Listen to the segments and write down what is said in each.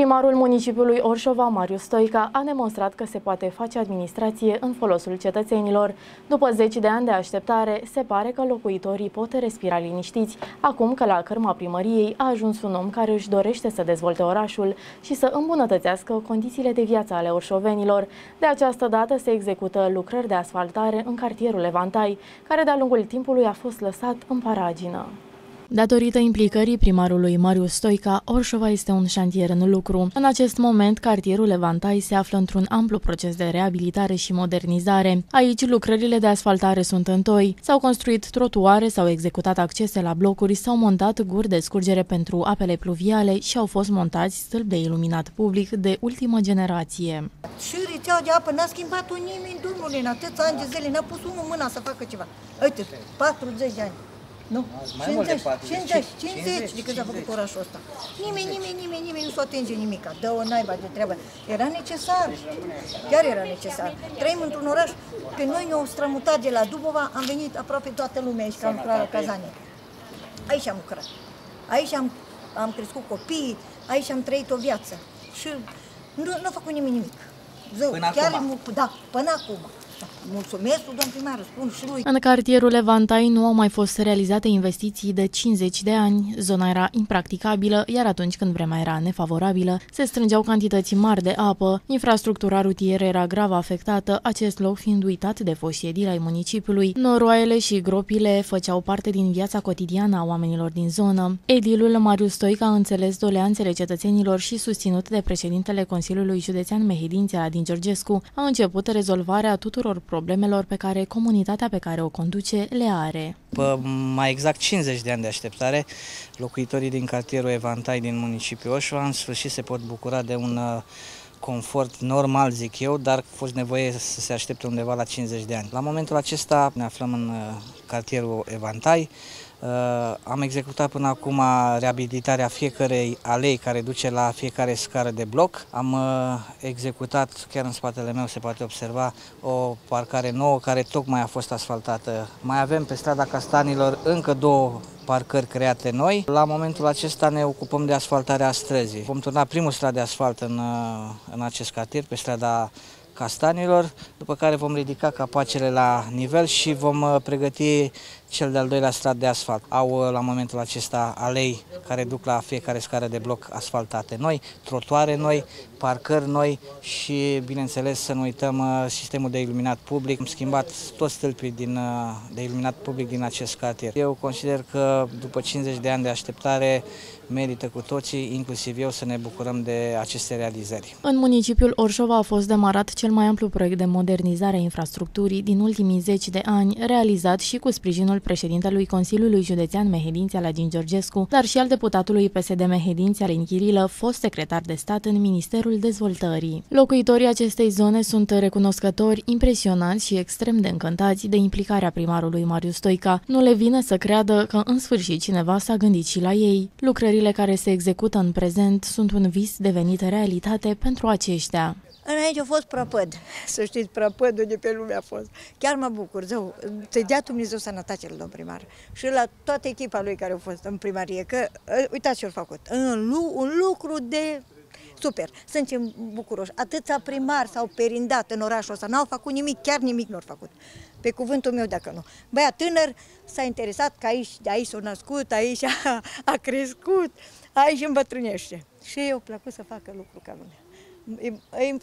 Primarul municipiului Orșova, Marius Stoica, a demonstrat că se poate face administrație în folosul cetățenilor. După 10 de ani de așteptare, se pare că locuitorii pot respira liniștiți, acum că la cărma primăriei a ajuns un om care își dorește să dezvolte orașul și să îmbunătățească condițiile de viață ale orșovenilor. De această dată se execută lucrări de asfaltare în cartierul Levantai, care de-a lungul timpului a fost lăsat în paragină. Datorită implicării primarului Marius Stoica, Orșova este un șantier în lucru. În acest moment, cartierul Levantai se află într-un amplu proces de reabilitare și modernizare. Aici, lucrările de asfaltare sunt întoi. S-au construit trotuare, s-au executat accese la blocuri, s-au montat guri de scurgere pentru apele pluviale și au fost montați stâlpi de iluminat public de ultimă generație. Și rețeaua de apă n-a schimbat-o nimeni, domnule, în atâția ani de zile, n-a pus unul mâna să facă ceva. Uite, 40 de ani. Nu? Mai 50, mult de 40. 50, 50, 50 de când s-a făcut orașul ăsta. Nimeni, nimeni, nimeni, nimeni nu s-o atinge nimica. Dă-o naiba de treabă. Era necesar. Chiar era necesar. Trăim într-un oraș, pe noi ne-au strămutat de la Dubova, am venit aproape toată lumea aici, că am lucrat la Cazanie. Aici am lucrat. Aici am, am crescut copiii, aici am trăit o viață. Și nu, nu a făcut nimeni nimic. Zău, până chiar acum. E, da, până acum. Mulțumesc, domn primar, spun și lui. În cartierul Levantai nu au mai fost realizate investiții de 50 de ani. Zona era impracticabilă, iar atunci când vremea era nefavorabilă, se strângeau cantități mari de apă, infrastructura rutieră era grav afectată, acest loc fiind uitat de foștii edili ai municipiului. Noroaiele și gropile făceau parte din viața cotidiană a oamenilor din zonă. Edilul Marius Stoica a înțeles doleanțele cetățenilor și susținut de președintele Consiliului Județean Mehedinția din Georgescu, a început rezolvarea tuturor tuturor problemelor pe care comunitatea pe care o conduce le are. După mai exact 50 de ani de așteptare, locuitorii din cartierul Evantai din municipiul Oșva în sfârșit se pot bucura de un uh, confort normal, zic eu, dar a fost nevoie să se aștepte undeva la 50 de ani. La momentul acesta ne aflăm în uh, cartierul Evantai, Uh, am executat până acum reabilitarea fiecarei alei care duce la fiecare scară de bloc. Am uh, executat, chiar în spatele meu se poate observa, o parcare nouă care tocmai a fost asfaltată. Mai avem pe strada Castanilor încă două parcări create noi. La momentul acesta ne ocupăm de asfaltarea străzii. Vom turna primul strat de asfalt în, uh, în acest cartier, pe strada Castanilor, după care vom ridica capacele la nivel și vom pregăti cel de-al doilea strat de asfalt. Au la momentul acesta alei care duc la fiecare scară de bloc asfaltate noi, trotuare noi, parcări noi și, bineînțeles, să nu uităm sistemul de iluminat public. Am schimbat toți stâlpii din, de iluminat public din acest cartier. Eu consider că după 50 de ani de așteptare merită cu toții, inclusiv eu, să ne bucurăm de aceste realizări. În municipiul Orșova a fost demarat cel mai amplu proiect de modernizare a infrastructurii din ultimii 10 de ani, realizat și cu sprijinul președintelui Consiliului Județean Mehedinți Aladin Georgescu, dar și al deputatului PSD Mehedinți Alin Chirilă, fost secretar de stat în Ministerul Dezvoltării. Locuitorii acestei zone sunt recunoscători, impresionați și extrem de încântați de implicarea primarului Marius Stoica. Nu le vine să creadă că în sfârșit cineva s-a gândit și la ei. Lucrările care se execută în prezent sunt un vis devenit realitate pentru aceștia. Înainte a fost prăpăd, să știți, prăpădul de pe lume a fost. Chiar mă bucur, zău, să-i dea Dumnezeu sănătate la domn primar și la toată echipa lui care a fost în primărie, că ă, uitați ce-au făcut, un, un lucru de super, suntem bucuroși. Atâția primari s-au perindat în orașul ăsta, n-au făcut nimic, chiar nimic nu au făcut. Pe cuvântul meu, dacă nu. Băia tânăr s-a interesat că aici, de aici s-a născut, aici a, a crescut, aici îmbătrânește. Și eu plăcut să facă lucru ca lumea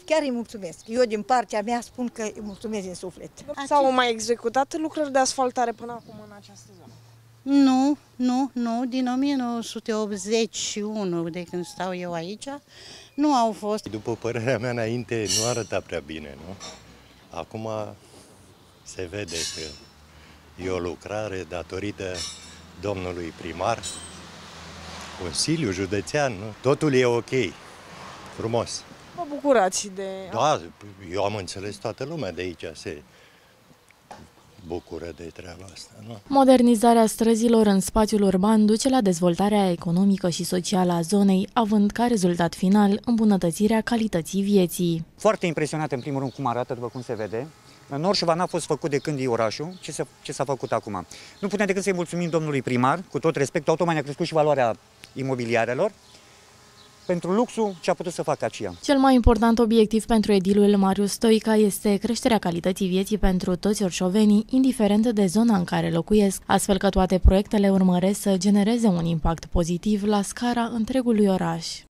chiar îi mulțumesc. Eu din partea mea spun că îi mulțumesc din suflet. S-au mai executat lucrări de asfaltare până acum în această zonă? Nu, nu, nu. Din 1981, de când stau eu aici, nu au fost. După părerea mea, înainte nu arăta prea bine, nu? Acum se vede că e o lucrare datorită domnului primar, Consiliul Județean, nu? Totul e ok, frumos. Vă bucurați de... Da, eu am înțeles toată lumea de aici se bucură de treaba asta. Nu? Modernizarea străzilor în spațiul urban duce la dezvoltarea economică și socială a zonei, având ca rezultat final îmbunătățirea calității vieții. Foarte impresionat în primul rând cum arată, după cum se vede. În Orșova n-a fost făcut de când e orașul, ce, se, ce s-a făcut acum. Nu putem decât să-i mulțumim domnului primar, cu tot respectul, automat ne-a crescut și valoarea imobiliarelor. Pentru luxul ce a putut să facă aceea. Cel mai important obiectiv pentru edilul Marius Stoica este creșterea calității vieții pentru toți orșovenii, indiferent de zona în care locuiesc, astfel că toate proiectele urmăresc să genereze un impact pozitiv la scara întregului oraș.